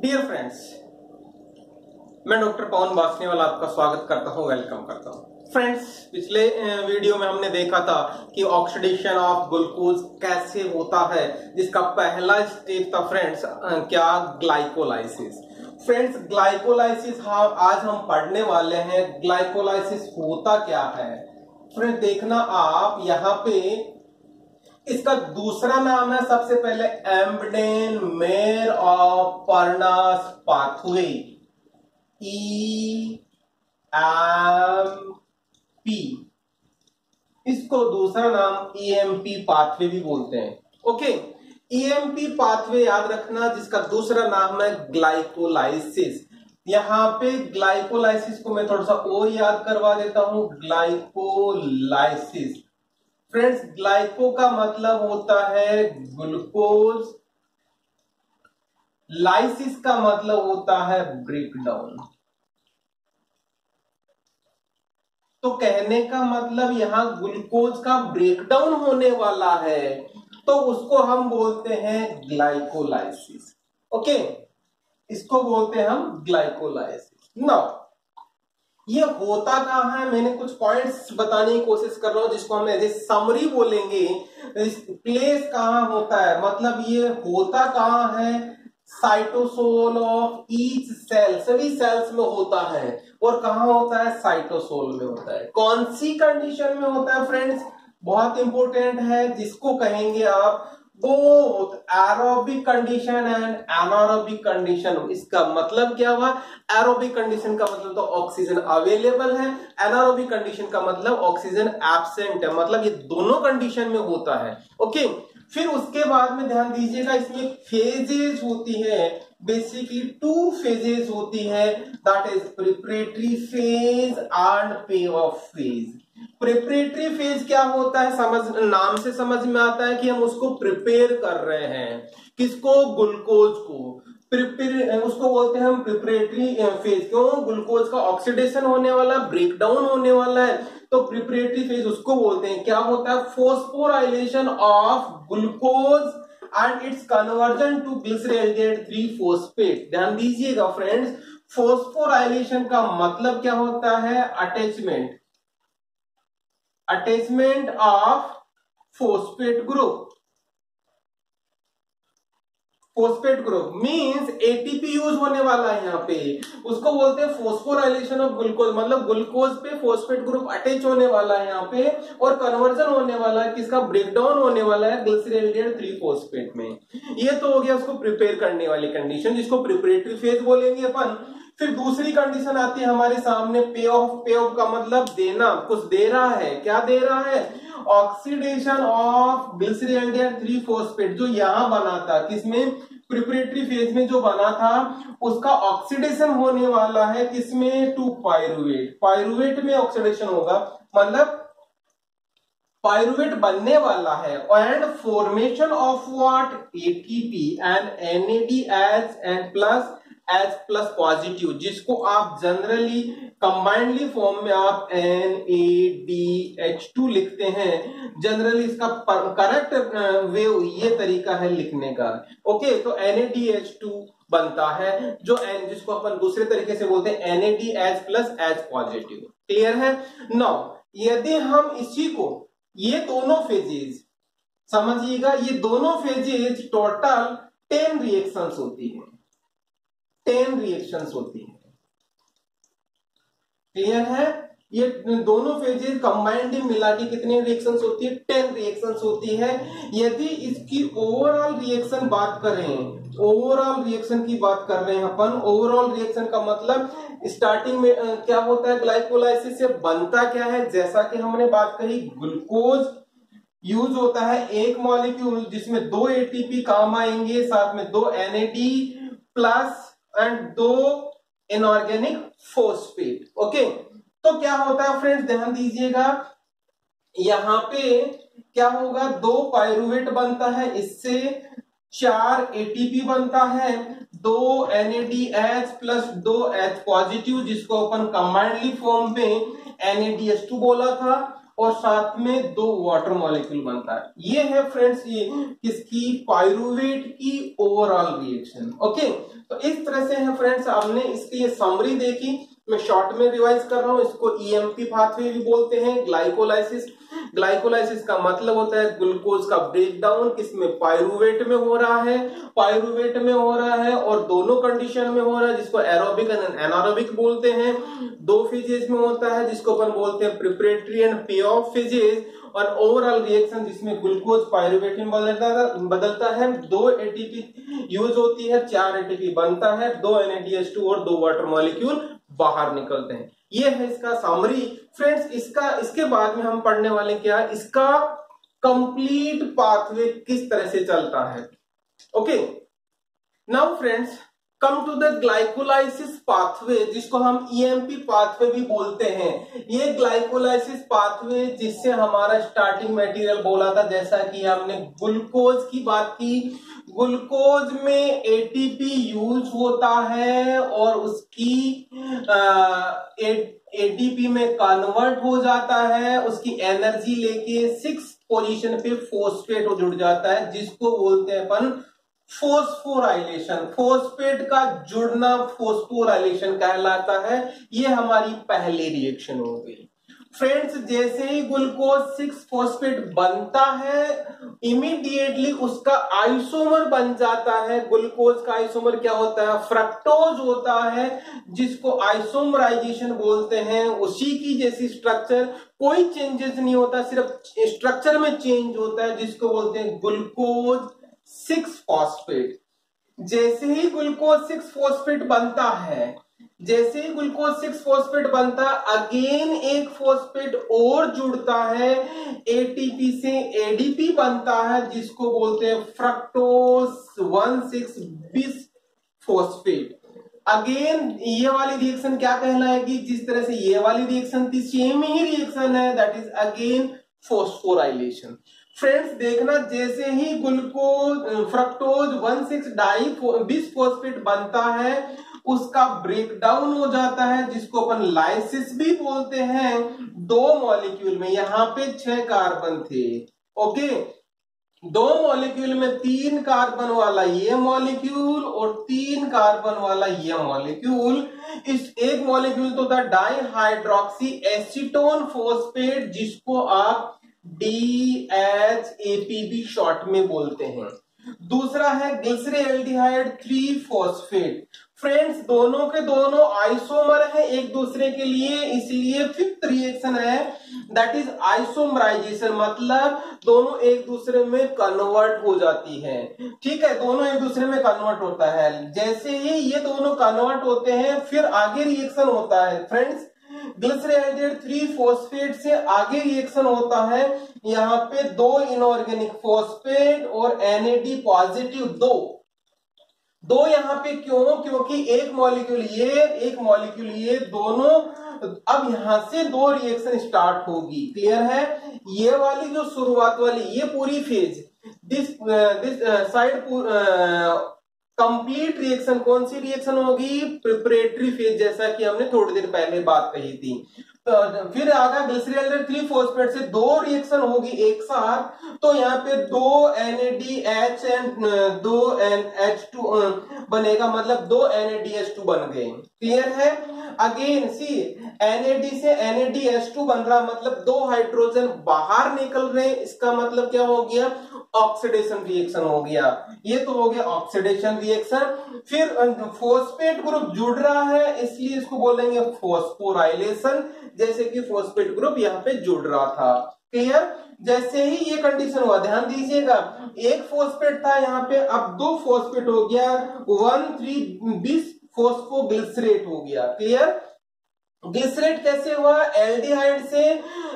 Dear friends मैं doctor Pawan Basnewala आपका स्वागत करता हूँ वेलकम करता हूँ। फ्रेंड्स पिछले वीडियो में हमने देखा था कि ऑक्सीडेशन ऑफ़ ग्लूकोज कैसे होता है, जिसका पहला स्टेप था फ्रेंड्स क्या ग्लाइकोलाइसिस फ्रेंड्स ग्लाइकोलाइसिस हाँ आज हम पढ़ने वाले हैं ग्लाइकोलाइसिस होता क्या है? फ्रेंड देखना आप यहाँ पे इसका दूसरा नाम है सबसे पहले Embden Meyerhof Parnas pathway. E M P इसको दूसरा नाम ईएमपी e पाथवे भी बोलते हैं। ओके ईएमपी पाथवे याद रखना, जिसका दूसरा नाम है ग्लाइकोलाइसिस। यहाँ पे ग्लाइकोलाइसिस को मैं थोड़ा सा और याद करवा देता हूँ। ग्लाइकोलाइसिस। फ्रेंड्स ग्लाइको का मतलब होता है ग्लूकोज लाइसिस का मतलब होता है ब्रेकडाउन तो कहने का मतलब यहाँ ग्लूकोज का ब्रेकडाउन होने वाला है तो उसको हम बोलते हैं ग्लाइकोलाइसिस ओके इसको बोलते हैं हम ग्लाइकोलाइसिस नाउ ये होता कहाँ है? मैंने कुछ पॉइंट्स बताने की कोशिश कर रहा हूँ जिसको हम एज ए समरी बोलेंगे प्लेस कहाँ होता है? मतलब ये होता कहाँ है? साइटोसोल ऑफ़ ईच सेल सभी सेल्स में होता है। और कहा होता है? साइटोसोल में होता है। कौन सी कंडीशन में होता है फ्रेंड्स बहुत इंपॉर्टेंट है, जिसको कहेंगे आप both aerobic condition and anaerobic condition इसका मतलब क्या हुआ? एरोबिक कंडीशन का मतलब तो ऑक्सीजन अवेलेबल है। एनारोबिक कंडीशन का मतलब ऑक्सीजन एबसेंट है। मतलब ये दोनों कंडीशन में होता है। ओके फिर उसके बाद में ध्यान दीजिएगा, इसमें फेजेस होती है। बेसिकली टू फेजेस होती है। That is preparatory phase and pay off phase preparatory phase क्या होता है? समझ, नाम से समझ में आता है कि हम उसको प्रिपेयर कर रहे हैं। किसको? ग्लूकोज को। उसको बोलते हैं हम प्रिपरेटरी फ़ेज़ क्यों? ग्लूकोज का ऑक्सीडेशन होने वाला ब्रेकडाउन होने वाला है। तो प्रिपरेटरी फ़ेज़ उसको बोलते हैं। क्या होता है? Phosphorylation of glucose and its conversion to glyceraldehyde three phosphate ध्यान दीजिएगा फ्रेंड्स फोस्फोराइलेशन का मतलब क्या होता है? Attachment attachment of phosphate group phosphate group means ATP use होने वाला है यहाँ पे। उसको बोलते हैं फोस्फोराइलेशन ऑफ़ ग्लूकोज मतलब ग्लूकोज पे फोस्फेट ग्रुप अटैच होने वाला है यहाँ पे और कन्वर्जन होने वाला है, किसका? ब्रेकडाउन होने वाला है ग्लिसरेल्डिहाइड थ्री फोस्फेट में। ये तो हो गया उसको प्रिपेयर करने वाली कंडीशन जिसको प्रिपरेटरी फ़ेज़ बोलेंगे अपन। फिर दूसरी कंडीशन आती है हमारे सामने पे ऑफ़ पे ऑफ़ का मतलब देना, कुछ दे रहा है। क्या दे रहा है? Oxidation of glycerine three phosphate जो यहाँ बना था किसमें? प्रिपरेटरी फ़ेज़ में जो बना था, उसका ऑक्सीडेशन होने वाला है किसमें? टू पायरुवेट पायरुवेट में ऑक्सीडेशन होगा। मतलब पायरुवेट बनने वाला है। And formation of what ATP and NAD H and plus H plus positive जिसको आप जनरली कंबाइंडली फॉर्म में आप N A D H two लिखते हैं जनरली इसका करेक्ट वे ये तरीका है लिखने का। ओके तो N A D H two बनता है, जो एन जिसको अपन दूसरे तरीके से बोलते हैं N A D H plus H positive clear है? नौ यदि हम इसी को, ये दोनों फेजेज समझिएगा, ये दोनों फेजेज टोटल टेन रिएक्शंस होती है। टेन रिएक्शंस होती है। क्लियर है? ये दोनों फेजेस कंबाइंड मिला के कितने रिएक्शंस होती है? टेन रिएक्शंस होती है। यदि इसकी ओवरऑल रिएक्शन बात करें ओवरऑल रिएक्शन की बात कर रहे हैं अपन ओवरऑल रिएक्शन का मतलब स्टार्टिंग में क्या होता है? ग्लाइकोलाइसिस से बनता क्या है? जैसा कि हमने बात करी ग्लूकोज यूज़ होता है एक मॉलिक्यूल जिसमें दो एटीपी काम आएँगे, साथ में दो एनएडी प्लस एंड दो इनऑर्गेनिक फोस्फेट ओके तो क्या होता है फ्रेंड्स ध्यान दीजिएगा। यहाँ पे क्या होगा? दो पायरुवेट बनता है, इससे चार एटीपी बनता है। दो एच प्लस दो एच पॉजिटिव जिसको अपन कंबाइंडली फॉर्म में एनएडीएच टू बोला था। और साथ में दो वाटर मॉलिक्यूल बनता है। ये है फ्रेंड्स ये किसकी? पायरुवेट की ओवरऑल रिएक्शन ओके तो इस तरह से है फ्रेंड्स आपने इसकी ये समरी देखी। मैं शॉर्ट में रिवाइज कर रहा हूँ, इसको ईएमपी e पाथवे भी बोलते हैं ग्लाइकोलाइसिस ग्लाइकोलाइसिस का मतलब होता है ग्लूकोज का ब्रेक डाउन किसमें? पायरुवेट में हो रहा है। पायरुवेट में हो रहा है और दोनों कंडीशन में हो रहा है, जिसको एरोबिक एंड एनारोबिक बोलते हैं। दो फिजेज में होता है, जिसको अपन बोलते हैं preparatory and pay off phases और ओवरऑल रिएक्शन जिसमें ग्लूकोज पायरुवेट में बदलता बदलता है, दो एटीपी यूज़ होती है, चार एटीपी बनता है, दो एनएडीएस टू और दो वाटर मॉलिक्यूल बाहर निकलते हैं। ये है इसका सामरी फ्रेंड्स इसका, इसके बाद में हम पढ़ने वाले क्या? इसका कंप्लीट पाथवे किस तरह से चलता है। Okay now friends come to the glycolysis pathway, जिसको हम ईएमपी e पाथवे भी बोलते हैं। ये ग्लाइकोलाइसिस पाथवे जिससे हमारा स्टार्टिंग मटेरियल बोला था, जैसा कि हमने ग्लूकोज की बात की। ग्लूकोज में एटीपी यूज़ होता है और उसकी एटीपी में कन्वर्ट हो जाता है। उसकी एनर्जी लेके सिक्स पोजीशन पे फोस्फेट जुड़ जाता है, जिसको बोलते हैं अपन फोस्फोराइलेशन फोस्फेट का जुड़ना फोस्फोराइलेशन कहलाता है। ये हमारी पहली रिएक्शन हो गई। फ्रेंड्स जैसे ही ग्लूकोज सिक्स फोस्फेट बनता है इमीडिएटली उसका आइसोमर बन जाता है। ग्लूकोज का आइसोमर क्या होता है? फ्रक्टोज होता है, जिसको आइसोमराइजेशन बोलते हैं। उसी की जैसी स्ट्रक्चर कोई चेंजेस नहीं होता, सिर्फ़ स्ट्रक्चर में चेंज होता है, जिसको बोलते हैं ग्लूकोज सिक्स फॉस्फेट। जैसे ही ग्लूकोज सिक्स फॉस्फेट बनता है, जैसे ही ग्लूकोज सिक्स फोस्फेट बनता, अगेन एक फोस्फेट और जुड़ता है। एटीपी से एडीपी बनता है, जिसको बोलते हैं fructose one six bis phosphate again ये वाली रिएक्शन क्या कहलाएगी? जिस तरह से ये वाली रिएक्शन थी सेम ही रिएक्शन है that is again phosphorylation friends देखना, जैसे ही glucose fructose one six di bis phosphate बनता है, उसका ब्रेकडाउन हो जाता है, जिसको अपन लाइसिस भी बोलते हैं, दो मॉलिक्यूल में। यहाँ पे छह कार्बन थे ओके दो मॉलिक्यूल में तीन कार्बन वाला ये मॉलिक्यूल और तीन कार्बन वाला ये मॉलिक्यूल इस एक मॉलिक्यूल तो था डाई हाइड्रोक्सी एसिटोन फोस्फेट जिसको आप D H A P short में बोलते हैं। दूसरा है ग्लिसरेल्डिहाइड थ्री फोस्फेट फ्रेंड्स दोनों के दोनों आइसोमर है एक दूसरे के लिए इसलिए फिफ्थ रिएक्शन है। दैट इज़ आइसोमराइजेशन मतलब दोनों एक दूसरे में कन्वर्ट हो जाती है। ठीक है दोनों एक दूसरे में कन्वर्ट होता है। जैसे ही ये दोनों कन्वर्ट होते हैं फिर आगे रिएक्शन होता है। फ्रेंड्स ग्लिसरेल्डेड थ्री फोस्फेट से आगे रिएक्शन होता है, यहाँ पे दो इनऑर्गेनिक फोस्फेट और एनएडी पॉजिटिव दो। दो यहाँ पे क्यों? क्योंकि एक मॉलिक्यूल ये, एक मॉलिक्यूल ये दोनों, अब यहाँ से दो रिएक्शन स्टार्ट होगी। क्लियर है? ये वाली जो शुरुआत वाली, ये पूरी phase this this side complete reaction, कौन सी रिएक्शन होगी? प्रिपरेटरी फ़ेज़, जैसा कि हमने थोड़ी देर पहले बात कही थी। तो फिर आगा ग्लिसरेल थ्री फोस्फेट से दो रिएक्शन होगी एक साथ। तो यहाँ पे दो एन एच एंड दो एन एच टू बनेगा मतलब दो एन टू बन गए। क्लियर है? अगेन सी एनएडी से एनएडीएस टू बन रहा मतलब दो हाइड्रोजन बाहर निकल रहे इसका मतलब क्या हो गया? ऑक्सीडेशन रिएक्शन हो गया। ये तो हो गया ऑक्सीडेशन रिएक्शन फिर फोस्फेट ग्रुप जुड़ रहा है, इसलिए इसको बोलेंगे फोस्फोराइलेशन जैसे कि फोस्फेट ग्रुप यहाँ पे जुड़ रहा था। क्लियर जैसे ही ये कंडीशन हुआ, ध्यान दीजिएगा, एक फोस्फेट था यहाँ पे, अब दो फोस्फेट हो गया। वन थ्री बीस फोस्फोग्लिसरेट हो गया। क्लियर ग्लिसरेट कैसे हुआ? एल्डिहाइड से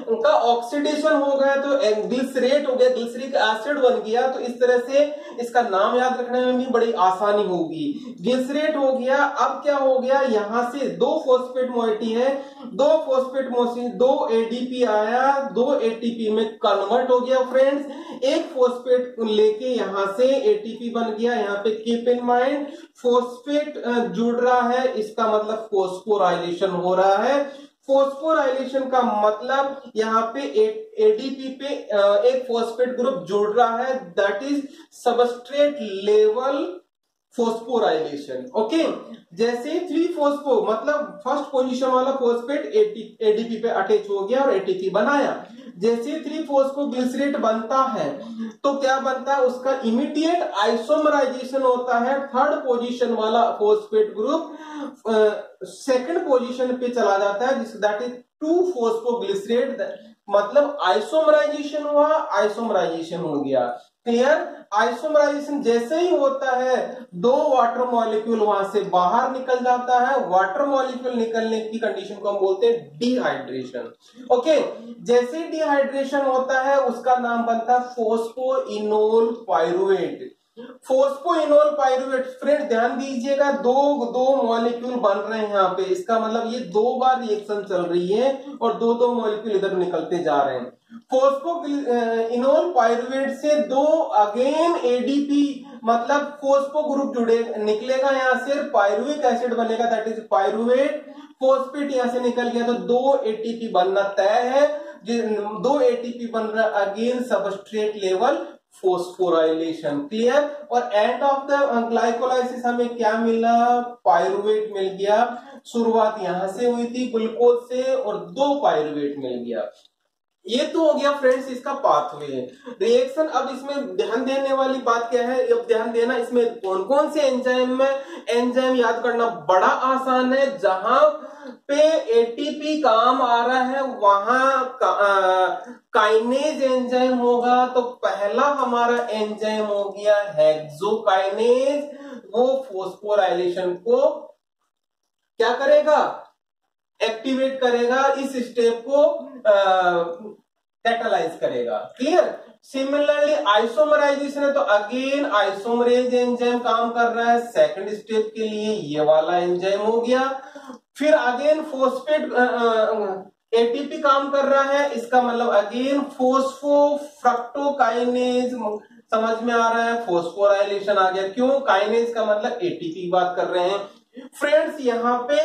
उनका ऑक्सीडेशन हो गया तो ग्लिसरेट हो गया ग्लिसरिक एसिड बन गया तो इस तरह से इसका नाम याद रखने में भी बड़ी आसानी होगी। ग्लिसरेट हो गया, अब क्या हो गया? यहाँ से दो फोस्फेट मोइटी है, दो फोस्फेट मोसी दो एडीपी आया, दो एटीपी में कन्वर्ट हो गया फ्रेंड्स एक फोस्फेट लेके यहाँ से एटीपी बन गया, यहाँ पे कीप इन माइंड फोस्फेट जुड़ रहा है, इसका मतलब फोस्फोराइलेशन हो रहा है। फोस्फोराइलेशन का मतलब यहाँ पे एडीपी पे एक फोस्फेट ग्रुप जुड़ रहा है. That is substrate level phosphorylation okay जैसे थ्री फोस्फो मतलब फ़र्स्ट पोजीशन वाला फोस्फेट एडीपी पे अटैच हो गया और एटीपी बनाया। जैसे थ्री फोस्फोग्लिसरेट बनता है तो क्या बनता है? उसका इमीडिएट आइसोमराइजेशन होता है। थर्ड पोजीशन वाला फोस्फेट ग्रुप सेकंड पोजीशन पे चला जाता है, जिस दैट इज़ टू फोस्फोग्लिसरेट मतलब आइसोमराइजेशन हुआ आइसोमराइजेशन हो गया। क्लियर आइसोमराइजेशन जैसे ही होता है, दो वाटर मॉलिक्यूल वहाँ से बाहर निकल जाता है। वाटर मॉलिक्यूल निकलने की कंडीशन को हम बोलते हैं डिहाइड्रेशन ओके जैसे ही डिहाइड्रेशन होता है, उसका नाम बनता है phospho enol pyruvate phosphoenol pyruvate friend ध्यान दीजिएगा, दो दो मॉलिक्यूल बन रहे हैं यहाँ पे। इसका मतलब ये दो बार रिएक्शन चल रही है और दो दो मॉलिक्यूल इधर निकलते जा रहे हैं। इनोल पायरुवेट से दो अगेन एडीपी मतलब फोस्फो ग्रुप जुड़े, निकलेगा यहाँ से, पायरुविक एसिड बनेगा दैट इज़ पायरुवेट फोस्फेट यहाँ से निकल गया तो दो एटीपी बनना तय है दो एटीपी बन रहा again substrate level phosphorylation clear और एंड ऑफ़ द ग्लाइकोलाइसिस हमें क्या मिला? पायरुवेट मिल गया, शुरुआत यहाँ से हुई थी ग्लूकोज से, और दो पायरुवेट मिल गया। ये तो हो गया फ्रेंड्स इसका पाथवे रिएक्शन अब इसमें ध्यान देने वाली बात क्या है? अब ध्यान देना इसमें कौन कौन से एंजाइम में एंजाइम याद करना बड़ा आसान है, जहाँ पे एटीपी काम आ रहा है, वहाँ काइनेज एंजाइम होगा तो पहला हमारा एंजाइम हो गया हेक्सोकाइनेज वो फोस्फोराइलेशन को क्या करेगा? एक्टिवेट करेगा, इस स्टेप को कैटालाइज करेगा। क्लियर सिमिलरली आइसोमराइजेशन है तो अगेन आइसोमरेज एंजाइम काम कर रहा है। सेकंड स्टेप के लिए ये वाला एंजाइम हो गया। फिर अगेन फोस्फेट एटीपी काम कर रहा है। इसका मतलब अगेन फोस्फो फ्रक्टोकाइनेज समझ में आ रहा है? फोस्फोराइलेशन आ गया। क्यों? काइनेज का मतलब एटीपी बात कर रहे हैं। फ्रेंड्स यहाँ पे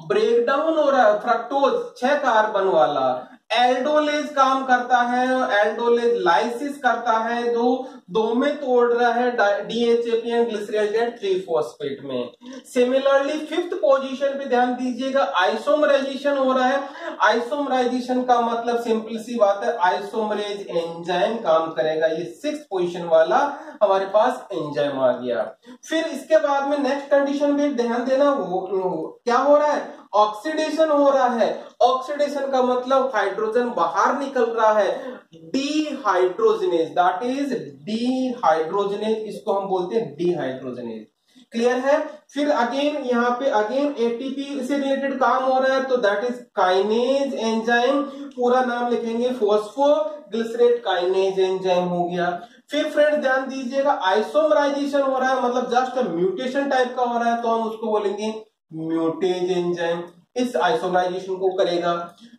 ब्रेकडाउन हो रहा है फ्रक्टोज छह कार्बन वाला। एल्डोलेज काम करता है एल्डोलेज लाइसिस करता है दो दो में तोड़ रहा है DHAP and glycerate three phosphate में। सिमिलरली फिफ्थ पोजीशन पे ध्यान दीजिएगा आइसोमराइजेशन हो रहा है। आइसोमराइजेशन का मतलब सिंपल सी बात है आइसोमरेज एंजाइम काम करेगा। ये सिक्स पोजीशन वाला हमारे पास एंजाइम आ गया। फिर इसके बाद में नेक्स्ट कंडीशन में ध्यान देना वो, वो क्या हो रहा है? ऑक्सीडेशन हो रहा है। ऑक्सीडेशन का मतलब हाइड्रोजन बाहर निकल रहा है। डीहाइड्रोजनेज दैट इज़ डीहाइड्रोजनेज, इसको हम बोलते हैं डीहाइड्रोजनेज। क्लियर है? फिर अगेन यहाँ पे अगेन एटीपी से रिलेटेड काम हो रहा है तो दैट इज़ काइनेज एंजाइम पूरा नाम लिखेंगे फोस्फो ग्लिसरेट काइनेज एंजाइम हो गया। फिर फ्रेंड ध्यान दीजिएगा आइसोमराइजेशन हो रहा है मतलब जस्ट म्यूटेशन टाइप का हो रहा है तो हम उसको बोलेंगे म्यूटेज एंजाइम, इस आइसोमराइजेशन को करेगा।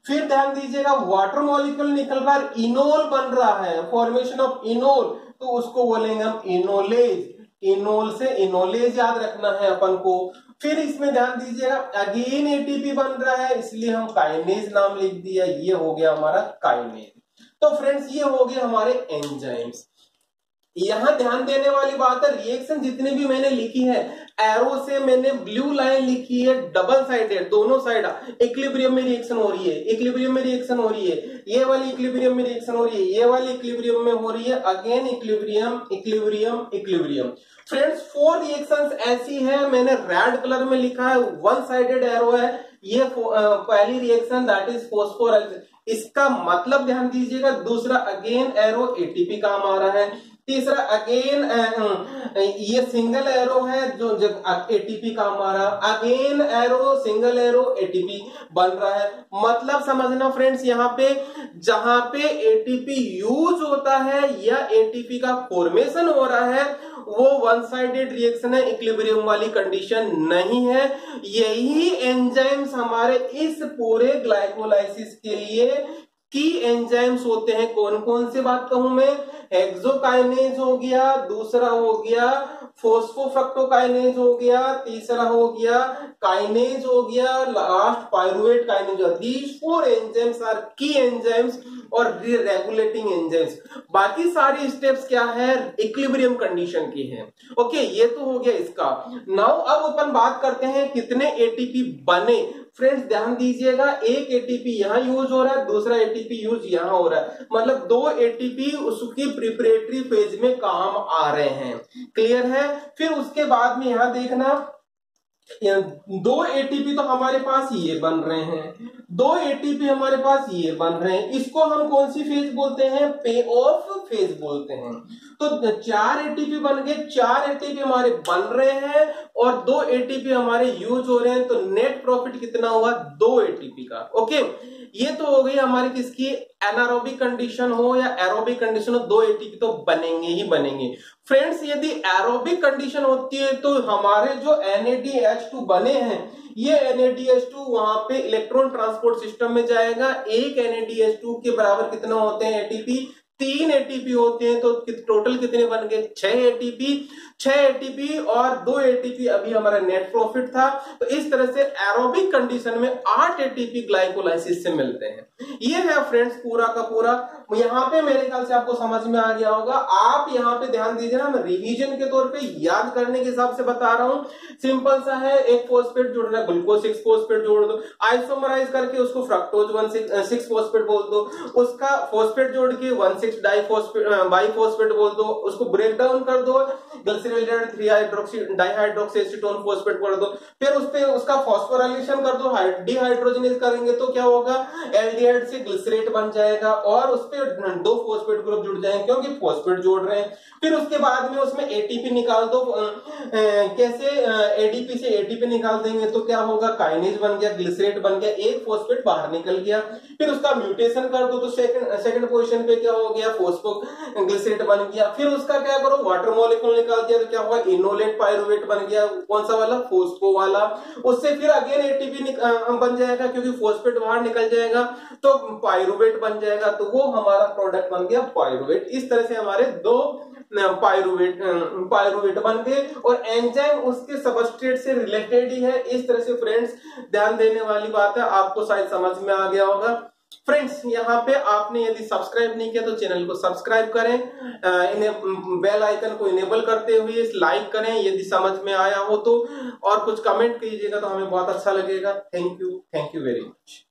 फिर ध्यान दीजिएगा वाटर मॉलिक्यूल निकल रहा है इनोल बन रहा है फॉर्मेशन ऑफ़ इनोल तो उसको बोलेंगे हम इनोलेज इनोल से इनोलेज याद रखना है अपन को। फिर इसमें ध्यान दीजिएगा अगेन एटीपी बन रहा है, इसलिए हम काइनेज नाम लिख दिया, ये हो गया हमारा काइनेज तो फ्रेंड्स ये हो गए हमारे एंजाइम्स यहाँ ध्यान देने वाली बात है रिएक्शन जितने भी मैंने लिखी है एरो से मैंने ब्लू लाइन लिखी है, डबल साइडेड दोनों साइड इक्लिब्रियम में रिएक्शन हो रही है इक्लिब्रियम में रिएक्शन हो रही है, ये वाली इक्लिब्रियम में रिएक्शन हो रही है, ये वाली इक्लिब्रियम में हो रही है again equilibrium equilibrium equilibrium friends four reactions ऐसी है, मैंने रेड कलर में लिखा है वन साइडेड एरो है, ये पहली रिएक्शन दैट इज़ फोस्फोर इसका मतलब ध्यान दीजिएगा, दूसरा अगेन एरो एटीपी काम आ रहा है। तीसरा अगेन ये सिंगल एरो है जो जब एटीपी का हमारा again arrow single arrow ATP बन रहा है। मतलब समझना फ्रेंड्स यहाँ पे, जहाँ पे एटीपी यूज़ होता है या एटीपी का फॉर्मेशन हो रहा है, वो वन साइडेड रिएक्शन है इक्लिब्रियम वाली कंडीशन नहीं है। यही एंजाइम्स हमारे इस पूरे ग्लाइकोलाइसिस के लिए की एंजाइम्स होते हैं? कौन कौन से बात कहूँ मैं? एक्सोकाइनेज हो गया, दूसरा हो गया फोस्फोफ्रक्टोकाइनेज हो गया, तीसरा हो गया काइनेज हो गया last pyruvate kinase these four enzymes are key enzymes और रेगुलेटिंग एंजाइम्स बाकी सारी स्टेप्स क्या है? इक्विलिब्रियम कंडीशन की है। ओके ये तो हो गया इसका। नाउ अब अपन बात करते हैं कितने एटीपी बने। फ्रेंड्स ध्यान दीजिएगा, एक एटीपी यहाँ यूज़ हो रहा है, दूसरा एटीपी यूज़ यहाँ हो रहा है। मतलब दो एटीपी उसकी प्रिपरेटरी फ़ेज़ में काम आ रहे हैं। क्लियर है? फिर उसके बाद में यहाँ देखना दो एटीपी तो हमारे पास ये बन रहे हैं। दो एटीपी हमारे पास ये बन रहे हैं। इसको हम कौन सी फ़ेज़ बोलते हैं? पे ऑफ़ फ़ेज़ बोलते हैं। तो चार एटीपी बन गए। चार एटीपी हमारे बन रहे हैं और दो एटीपी हमारे यूज़ हो रहे हैं। तो नेट प्रॉफिट कितना हुआ? दो एटीपी का। ओके ये तो हो गई हमारी किसकी? एनारोबिक कंडीशन हो या एरोबिक कंडीशन हो, दो एटीपी तो बनेंगे ही बनेंगे। फ्रेंड्स यदि एरोबिक कंडीशन होती है तो हमारे जो एनएडीएच2 बने हैं ये एनएडीएच2 वहाँ पे इलेक्ट्रॉन ट्रांसपोर्ट सिस्टम में जाएगा। एक एनएडीएच2 के बराबर कितना होते हैं एटीपी तीन एटीपी होते हैं तो टोटल कितने बन गए? छह एटीपी छह एटीपी और दो एटीपी अभी हमारा नेट प्रॉफिट था। तो इस तरह से एरोबिक कंडीशन में आठ एटीपी ग्लाइकोलाइसिस से मिलते हैं। ये है फ्रेंड्स पूरा का पूरा। यहाँ पे मेरे ख्याल से आपको समझ में आ गया होगा। आप यहाँ पे ध्यान दीजिए ना, मैं रिवीजन के तौर पे याद करने के हिसाब से बता रहा हूँ। सिंपल सा है, एक फोस्पेट जोड़ रहा है ग्लूकोज सिक्स फोस्पेट जोड़ दो। आइसोमराइज करके उसको फ्रक्टोज वन सिक्स फोस्पेट बोल दो। उसका फोस्पेट जोड़ के one six di phosphate bi phosphate बोल दो। उसको ब्रेक डाउन कर दो। Glycerated three hydroxy dihydroxy acetone phosphate कर दो। फिर उस पे उसका फॉस्फोराइलेशन कर दो। डिहाइड्रोजनेज करेंगे तो क्या होगा? एल्डिहाइड से ग्लिसरेट बन जाएगा। और उस पे दो फोस्फेट ग्रुप जुड़ जाएँगे क्योंकि फोस्फेट जोड़ रहे हैं। फिर उसके बाद में उसमें एटीपी निकाल दो कैसे एडीपी से एटीपी निकाल देंगे तो क्या होगा? काइनेज बन गया ग्लिसरेट बन गया, एक फोस्फेट बाहर निकल गया। फिर उसका म्यूटेशन कर दो तो सेकंड सेकंड पोजीशन पे क्या हो गया? फोस्फो ग्लिसरेट बन गया। फिर उसका क्या करो? वाटर मॉलिक्यूल निकाल दिया तो क्या हुआ? इनोलेट पायरुवेट बन गया। कौन सा वाला? फोस्फो वाला। उससे फिर अगेन एटीपी बन जाएगा, क्योंकि फोस्फेट बाहर निकल जाएगा तो पायरुवेट बन जाएगा। तो वो हमारा प्रोडक्ट बन गया पायरुवेट इस तरह से हमारे दो पायरुवेट पायरुवेट बन गए और एंजाइम उसके सबस्ट्रेट से रिलेटेड ही है। इस तरह से फ्रेंड्स ध्यान देने वाली बात है, आपको शायद समझ में आ गया होगा। फ्रेंड्स यहाँ पे आपने यदि सब्सक्राइब नहीं किया तो चैनल को सब्सक्राइब करें। इन्हें बेल आइकन को इनेबल करते हुए लाइक करें, यदि समझ में आया हो तो। और कुछ कमेंट कीजिएगा तो हमें बहुत अच्छा लगेगा। Thank you thank you very much